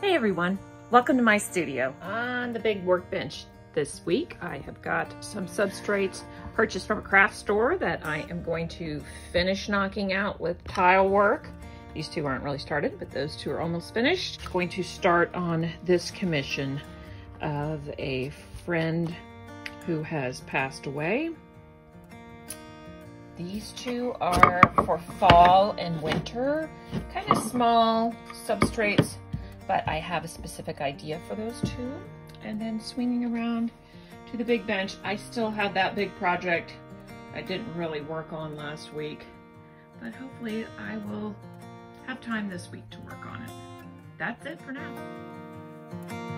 Hey everyone, welcome to my studio. On the big workbench this week, I have got some substrates purchased from a craft store that I am going to finish knocking out with tile work. These two aren't really started, but those two are almost finished. Going to start on this commission of a friend who has passed away. These two are for fall and winter, kind of small substrates, but I have a specific idea for those two. And then swinging around to the big bench, I still have that big project I didn't really work on last week, but hopefully I will have time this week to work on it. That's it for now.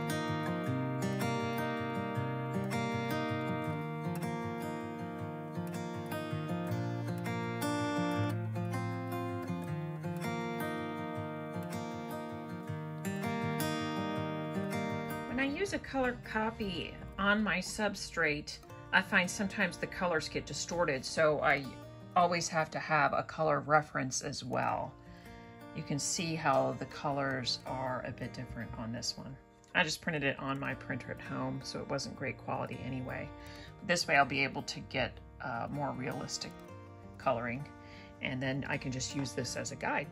Use a color copy on my substrate, I find sometimes the colors get distorted, so I always have to have a color reference as well. You can see how the colors are a bit different on this one. I just printed it on my printer at home, so it wasn't great quality anyway. This way I'll be able to get uh, more realistic coloring, and then I can just use this as a guide.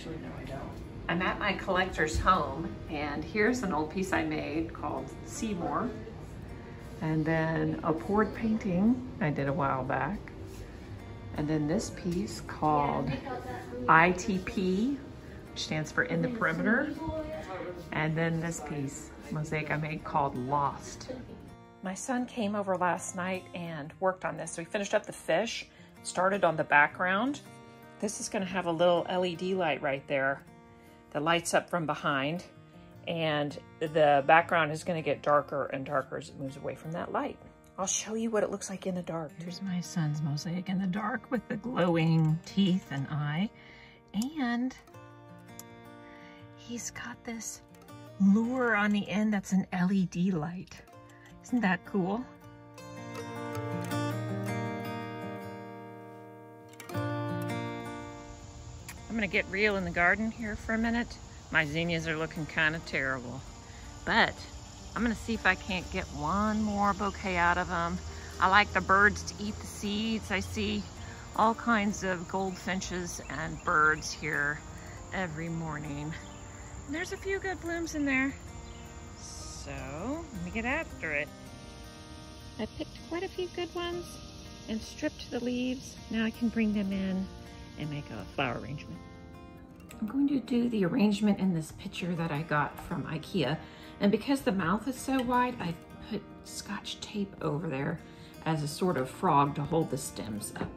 Actually, no, I don't. I'm at my collector's home and here's an old piece I made called Seymour. And then a poured painting I did a while back. And then this piece called ITP, which stands for In the Perimeter. And then this piece, mosaic I made called Lost. My son came over last night and worked on this. So we finished up the fish, started on the background. This is gonna have a little LED light right there that lights up from behind and the background is gonna get darker and darker as it moves away from that light. I'll show you what it looks like in the dark. Here's my son's mosaic in the dark with the glowing teeth and eye. And he's got this lure on the end that's an LED light. Isn't that cool? I'm gonna get real in the garden here for a minute. My zinnias are looking kind of terrible, but I'm gonna see if I can't get one more bouquet out of them. I like the birds to eat the seeds. I see all kinds of goldfinches and birds here every morning. And there's a few good blooms in there. So let me get after it. I picked quite a few good ones and stripped the leaves. Now I can bring them in and make flower arrangement. I'm going to do the arrangement in this picture that I got from Ikea. And because the mouth is so wide, I put scotch tape over there as a sort of frog to hold the stems up.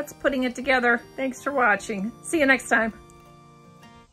That's putting it together. Thanks for watching. See you next time.